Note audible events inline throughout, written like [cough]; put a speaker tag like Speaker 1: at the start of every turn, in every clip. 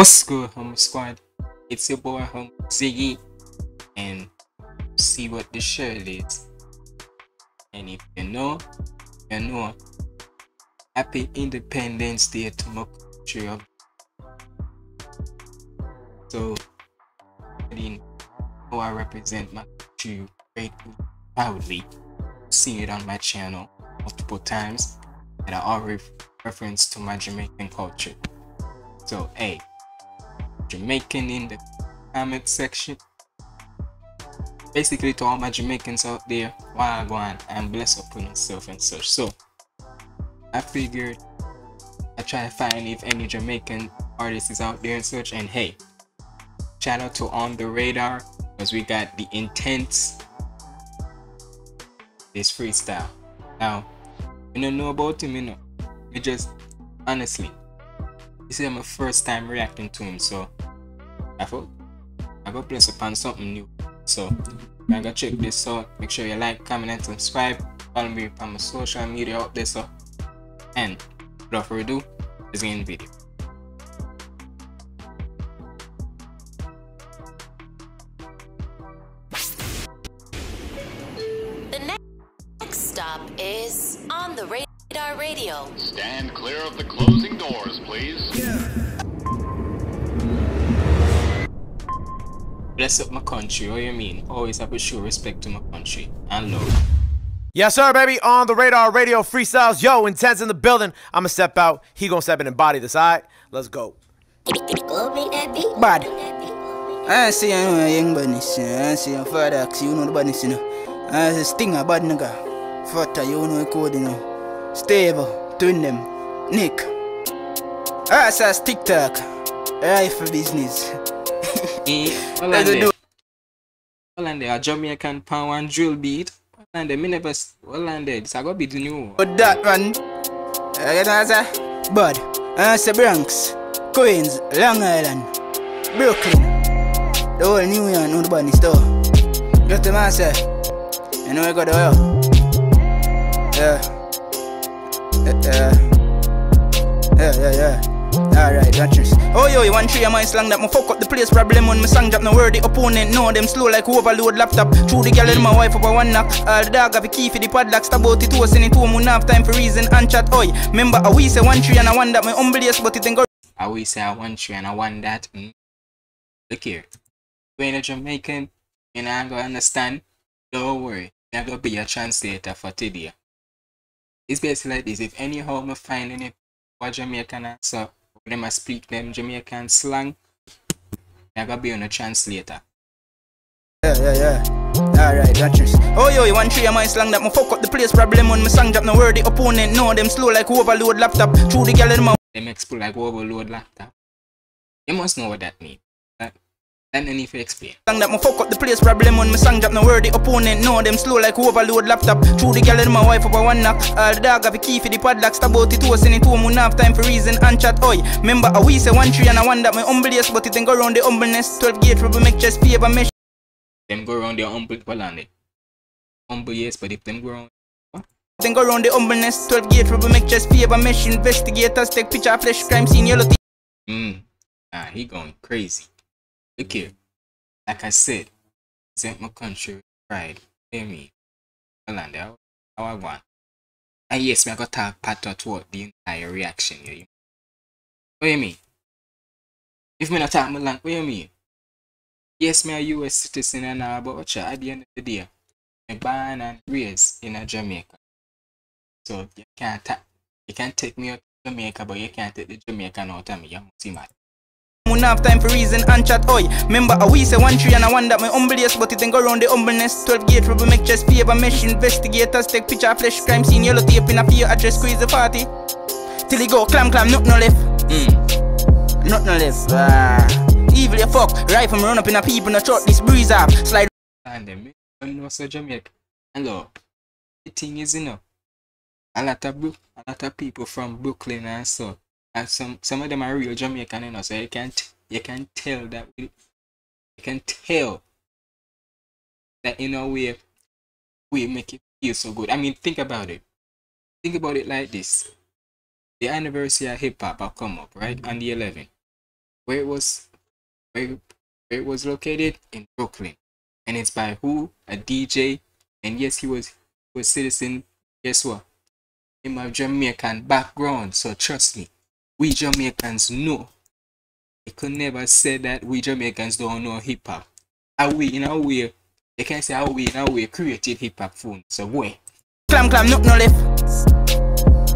Speaker 1: What's good, Hum Squad? It's your boy Hum Ziggy, and see what the shirt is. And if you know, you know. Happy Independence Day to my country. So, I how I represent my country greatly, proudly. Seen it on my channel multiple times, and I always reference to my Jamaican culture. So, hey, Jamaican in the comment section. Basically, to all my Jamaicans out there, why go on and bless up on yourself and such. So, I figured I try to find if any Jamaican artists is out there and such. And hey, shout out to On the Radar because we got the Intence this freestyle. Now, you don't know about him, you know. We just honestly, this is my first time reacting to him, so I thought I got place upon something new. So I'm gonna check this out. Make sure you like, comment, and subscribe. Follow me on my social media out there. So and without further ado, let's get in the video.
Speaker 2: The next stop is on the radar radio.
Speaker 3: Stand clear of the closing doors, please.
Speaker 1: Bless up my country, what you mean? Always have to show respect to my country and love.
Speaker 4: Yes, sir, baby. On the radar, radio freestyles. Yo, Intence in the building. I'ma step out. He gonna step in and body this. All right, let's go.
Speaker 5: Bad. I see you know a young bunnies. I see your father ask you know the bunnies, you know. I say stinger bad nigga. Fata, you know the code, you know. Steve, twin them. Nick. I say TikTok. Rifle business.
Speaker 1: Eh, hold on
Speaker 5: Let's
Speaker 1: there.
Speaker 5: do
Speaker 1: Hold on there, a Jamaican power and drill beat. There, me never, s- hold on there, this I gotta be the new.
Speaker 5: But that one, eh, I get what I say? Bud, I say Bronx, Queens, Long Island, Brooklyn, the whole New York, know the bunny store. Just the man say, you know I got the oil. Yeah. Yeah. Yeah, yeah, yeah. Alright, watchers. Oh yo, you want three of my slang that me fuck up the place. Problem when my song drop, no word the opponent know them slow like overload laptop. Through the girl in my wife up a one knock. All the dog have a key for the padlock. Stab out it, in it home, we have time for reason and chat. Oi, remember I we say one tree and I want that my humbliest, but it ain't go
Speaker 1: I always say I want you and I want that. Mm. Look here. You ain't a Jamaican, you not gonna understand. Don't worry. There's gonna be a translator for today. It's basically like this. If anyhow me find any for Jamaican and so them I speak them Jamaican slang, I gotta be on a translator.
Speaker 5: Yeah, yeah, yeah. Alright, watchers. Oh yo, you want three of my slang that me fuck up the place. Problem when my song drop, no word the opponent know them slow like overload laptop. Through the girl in my
Speaker 1: Them explode like overload laptop. You must know what that means. That that need to explain.
Speaker 5: Song that me fuck up the place problem when my song drop no word the opponent No, them slow like overload laptop through the girl and my wife up a one knock all the dog have a key for the padlock stab out it send it home have time for reason and chat oi remember I we say one tree and I want that my humbliest but it ain't go round the humbleness 12 gate rubber make chest paper mesh
Speaker 1: Them go around their humble well on it. Humble yes, but if them go around
Speaker 5: then go round the humbleness 12 gate rubber make chest paper mesh investigators take picture of flesh crime scene yellow
Speaker 1: Mm. Ah, he going crazy. Look here. Like I said, represent my country with pride. Hear me? On there. How I want. And yes, me I got talk part of what the entire reaction. You- What you mean? If me not talk my language, what you mean? Yes, me a US citizen and all, but watch out, at the end of the day, me born and raised in a Jamaica. So you can't you can't take me out to Jamaica, but you can't take the Jamaican out of me. You must see my
Speaker 5: We not have time for reason and chat. Oi, remember I we say one tree and I want that my humbliest, but it ain't go round the humbleness. 12 gate rubber make chest paper mesh. Investigators take picture of flesh crime scene yellow tape in a fear address squeeze the party. Till he go clam clam, nothing no left,
Speaker 1: Mm.
Speaker 5: nothing no left. Ah. Evil you fuck, rifle me run up in a people, no shot this breeze off. Slide
Speaker 1: and them me don't know so Jamaica. Hello. The thing is, you know, a lot of a lot of people from Brooklyn and so, and some some of them are real Jamaican, you know. So you can t- you can tell that we, you can tell that in a way we make it feel so good. I mean, think about it. Think about it like this: the anniversary of hip hop will come up right on the 11th. where it was where, where it was located in Brooklyn. And it's by who? A DJ. And yes, he was was citizen. Guess what? In my Jamaican background. So trust me, we Jamaicans know. They could never say that we Jamaicans don't know hip hop. Are we in our way? They can't say how we in our way created hip hop phone. So where?
Speaker 5: Clam clam, nothing no left.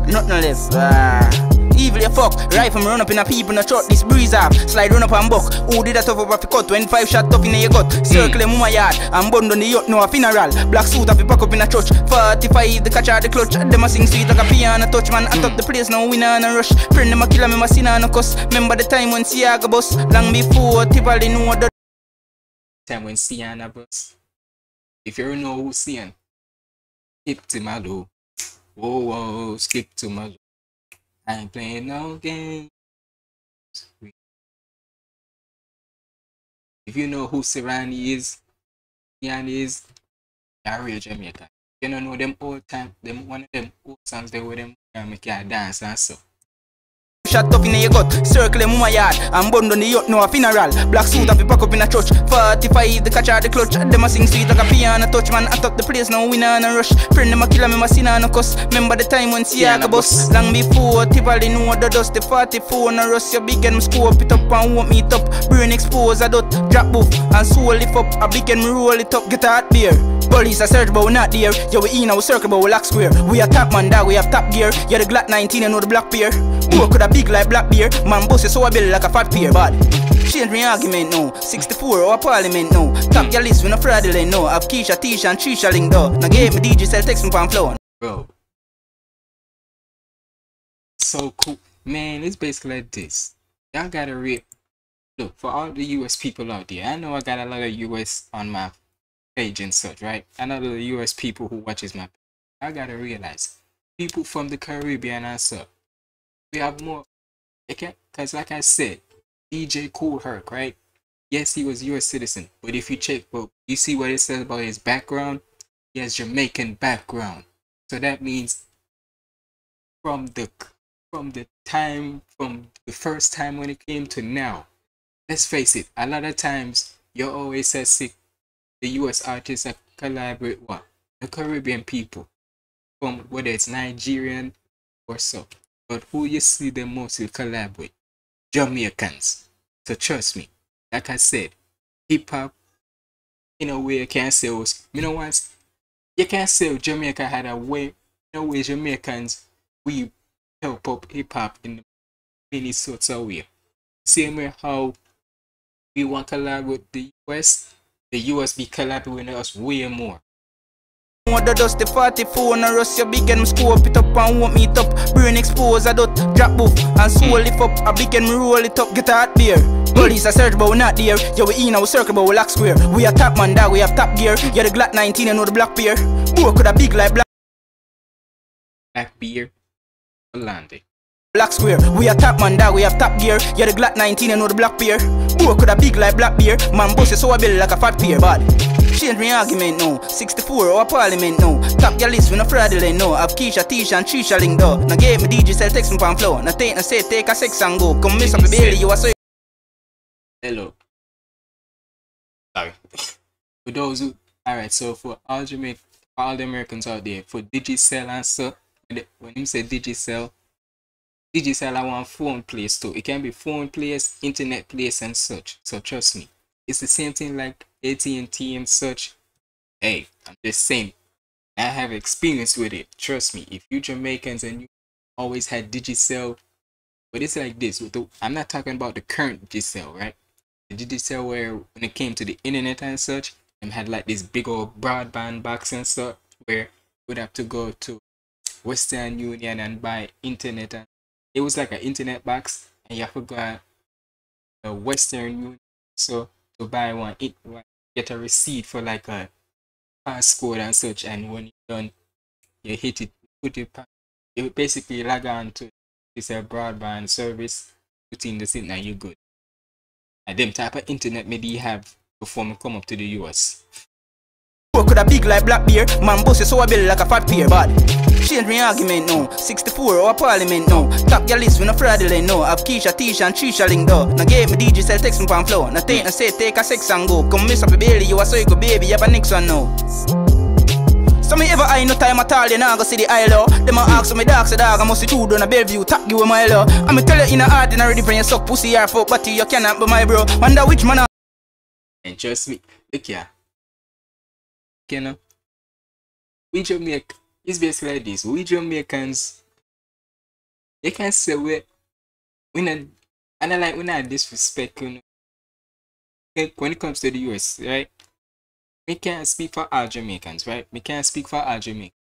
Speaker 5: Nothing no left. Ah. Evil you fuck, rifle me run up in a in a truck, this breeze off. Slide run up and buck. Who did that tough up a cut? 25 shot tough in your gut. Circle mm. mama yard and bund on the yacht, no a funeral. Black suit off a pack up in a church. 45 the catch out the clutch. Them a sing sweet like a piano touch man. I top the place now winner and a rush. Friend them a killer me my sin and a cuss. Remember the time when Siaga bus long before Tivoli know the
Speaker 1: time when Sienna bus. If you don't know who's Sian, skip to my low. Whoa, whoa, skip to my low. I ain't playing no games. If you know who Serrani is, Ian is, you're real Jamaican. You don't know them old time, them one of them old songs they with them make you dance and so
Speaker 5: shot tough in your gut. Circle them my yard and bund on the yacht, no a funeral. Black suit mm. pack up in a church. 45 the catch out the clutch. Them a sing sweet like a piano touch man. I top the place now winner and a rush. Friend them a killer me my sin and a cuss. Remember the time when Siaka bus. Long before Tivoli know the dust. The 44 and a rush. Your big and scope it up and want me up. Brain expose a dot. Drop boof and soul lift up. A big and roll it up. Get a hot beer. Police a search but we not there. Yo we in our circle but we lock square. We a top man dog. We have top gear. You're the Glock 19 and know the black beer. Who could have big like black beer. Man bossy so I build like a fat peer, but change me argument now. 64 or parliament now. Top your list with no fraudulent no. Have Keisha, Tisha, and Trisha link though. Now give me Digicel text me from flow.
Speaker 1: Bro. So cool. Man, it's basically like this. Y'all gotta read. Look, for all the US people out there, I know I got a lot of US on my page and such, right? I know the US people who watches my page. I gotta realize people from the Caribbean and such we have more. Okay, because like I said, DJ Kool Herc, right? Yes, he was U.S. citizen, but if you check, well, you see what it says about his background. He has Jamaican background, so that means from the from the time from the first time when it came to now. Let's face it, a lot of times you always say the US artists that collaborate what? The Caribbean people. From whether it's Nigerian or so. But who you see them mostly collab with? Jamaicans. So trust me, like I said, hip hop, in a way, you can't say was, you know what? You can't say Jamaica had a way, in a way, Jamaicans, we help up hip hop in many sorts of way. Same way how we want to collab with the US, the US be collabing with us way more.
Speaker 5: What the dust, the 44 and rust your big and scope it up and want me up. Brain expose, I dot drop boof and soul lift up. A big and roll it up, get out there. Police a search but we not there. Yo, we in our circle but we lock square. We a top man dog, we have top gear. You're the Glock 19 and know the black beer. Boy could a big like black.
Speaker 1: Black beer, Hollande.
Speaker 5: Black square, we a top man dog, we have top gear. You're the Glock 19 and know the black beer. Boy could a big like black beer. Man bossy so I build like a fat beer, bad. Me argument now. 64 or parliament now. Top your list with no fraudulent no. Have Keisha, Tisha, and Trisha link though. Now give me Digicel text me from flow. Now take, now say, take a sex and go. Come miss up the belly, you are so.
Speaker 1: Hello. Sorry. for those who, alright, so for all Jamaica, all the Americans out there, for Digicel and so, when you say Digicel, Digicel I want phone place too. It can be phone place, internet place and such. So trust me. It's the same thing like AT&T and such. Hey, I'm just saying. I have experience with it. Trust me. If you Jamaicans and you always had Digicel, but it's like this. With the, I'm not talking about the current Digicel, right? The Digicel where when it came to the internet and such, and had like this big old broadband box and stuff where would have to go to Western Union and buy internet and it was like an internet box and you have to go to Western Union so to buy one it get a receipt for like a passcode and such and when you done you hit it put it you basically log on to this a broadband service put in the thing and you good. And them type of internet maybe you have before me come up to the US
Speaker 5: Four coulda big like black beer. Man you so I build like a fat pear. Bad. Change me argument now. 64 or parliament now. Top your list, we no fraudulent no. Have Keisha, Tisha and Trisha link though. Now get me Digicel text me pan flow. Now take no say take a sex and go. Come miss up a belly, you a so you go baby, you have a next one now. So me ever I no time at all, you nah go see the aisle oh. Them a ask so me dog, so dog, I must see two down a Bellevue, talk you a mile oh. I'ma tell you in a different, you suck pussy or fuck body, you cannot be my bro. Wonder which man I
Speaker 1: And trust me, look here. You know, we Jamaica, it's basically like this. We Jamaicans, they can say we, we not, and I like we not disrespect, you know. When it comes to the US, right? We can't speak for all Jamaicans, right? We can't speak for all Jamaicans.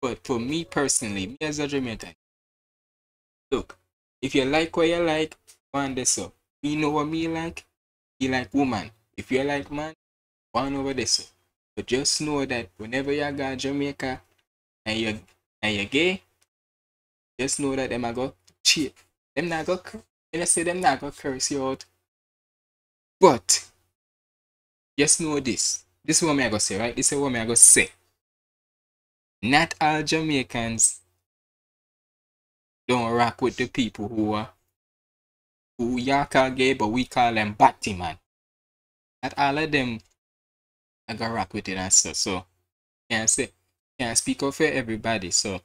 Speaker 1: But for me personally, me as a Jamaican, look, if you like what you like, on this up. You know what me like? You like woman. If you like man, go on over this. But just know that whenever you go to Jamaica and you and you're gay, just know that them are go cheat. Them not go you know say them not go curse you out. But just know this. This is what me I go say, right? This is what me I go say. Not all Jamaicans don't rock with the people who are who y'all call gay, but we call them batty man. Not all of them I got rock with it and stuff. So can't say can't speak for everybody. So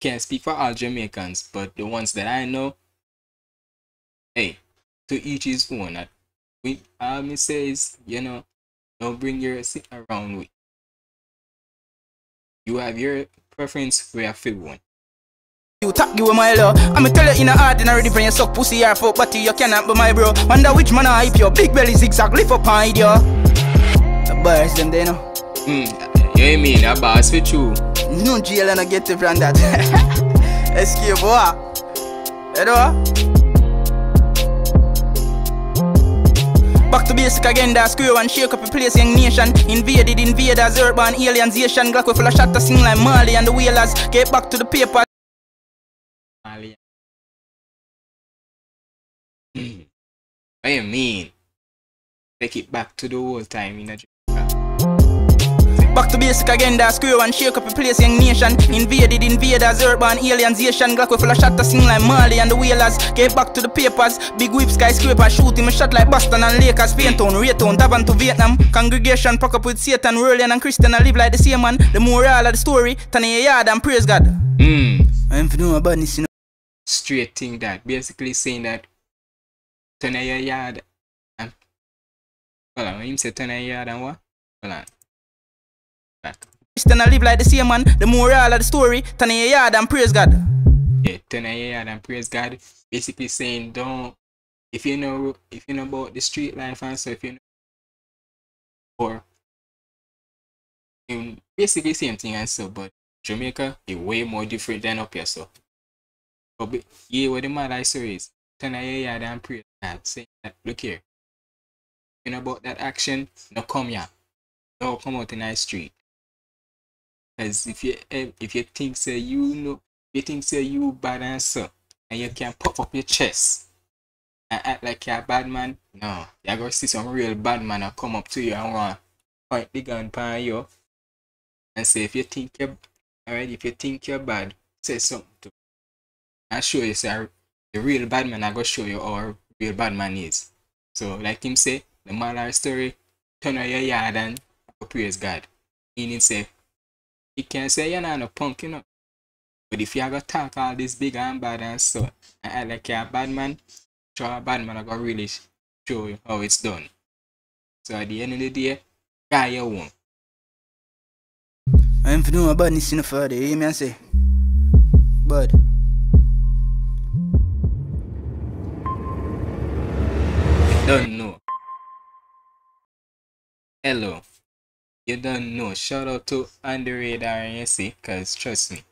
Speaker 1: can't speak for all Jamaicans, but the ones that I know, hey, to each his own. I- We all me say you know, don't bring your shit around with. You have your preference, for have feel one.
Speaker 5: You tap give a mile oh. I'ma tell you in a ordinary different, you suck pussy or fuck body, you cannot be my bro. Wonder which man I hype your big belly zigzag, lift up hide yo. Bars them they know.
Speaker 1: Hmm, you know I mean? A boss with you.
Speaker 5: No jail and I get it from that. [laughs] Escape boy. You know? Back to basic again, that square and shake up a place, young nation. Invaded, invaders, urban alienization. Glock with full of shot to sing like Marley and the Wailers. Get back to the paper.
Speaker 1: Mali. Hmm. What you mean? Take it back to the old time in a
Speaker 5: Back to basic again, that square and shake up a place, young nation. Invaded, invaders, urban alienization. Glock with full of shot to sing like Marley and the Wailers. Get back to the papers. Big whip skyscraper, shoot him a shot like Boston and Lakers. Paintown, Raytown, Davon to Vietnam. Congregation pack up with Satan, Rurlian and Christian. I live like the same man. The moral of the story, turn in your yard and praise God.
Speaker 1: Hmm.
Speaker 5: I'm for know about this, you know.
Speaker 1: Straight thing that basically saying that turn your yard and hold on, him say turn your yard and what? Hold on. Back.
Speaker 5: Christian, I live like the same man. The moral of the story, turn in your yard and praise God.
Speaker 1: Yeah, turn your yard and praise God. Basically saying don't if you know if you know about the street life and if you know or um, basically same thing and so but Jamaica is way more different than up here so. But yeah, what the mad I say is turn your yard and praise God, saying that look here. You know about that action, no come here. No come out in the street. Cause if you eh, if you think say you know you think say you bad answer and you can puff up your chest and act like you're a bad man, no. You're gonna see some real bad man and come up to you and want point the gun pan you and say if you think you're alright, if you think you're bad, say something to and show you say the real bad man I go show you how real bad man is. So like him say, the moral story, turn on your yard and praise God. Meaning say you can say you're not a punk, you know. But if you are gonna talk all this big and bad and so and like you're a bad man, sure a bad man I gonna really show you how it's done. So at the end of the day, guy you won.
Speaker 5: I'm for about this, you know, further. You hear me and say? Bud.
Speaker 1: Don't know. Hello. You don't know. Shout out to the Radar see, cause trust me.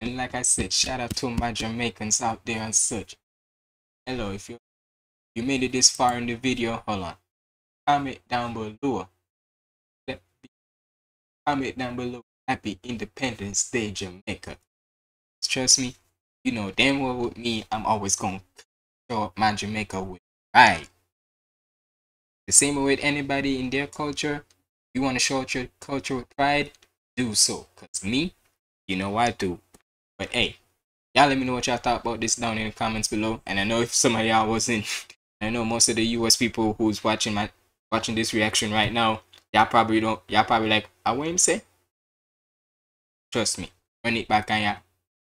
Speaker 1: And like I said, shout out to my Jamaicans out there and such. Hello, if you you made it this far in the video, hold on. Comment down below. Comment down below. Happy Independence Day, Jamaica. Trust me, you know damn well with me, I'm always gonna show up my Jamaica with right. The same with anybody in their culture. You want to show your culture with pride, do so. Cause me, you know I do. But hey, y'all let me know what y'all thought about this down in the comments below. And I know if some of y'all wasn't, I know most of the US people who's watching my watching this reaction right now, y'all probably don't y'all probably like, ah, I want him say. Trust me. Run it back and ya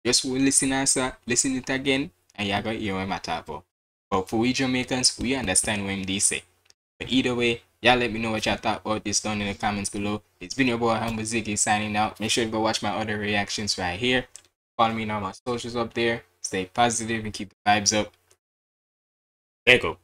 Speaker 1: just listen answer, listen it again, and y'all gonna hear what I talk about. But for we Jamaicans, we understand what they say. But either way, y'all let me know what y'all thought about this down in the comments below. It's been your boy Humble Ziggy signing out. Make sure to go watch my other reactions right here. Follow me on all my socials up there. Stay positive and keep the vibes up. There you go.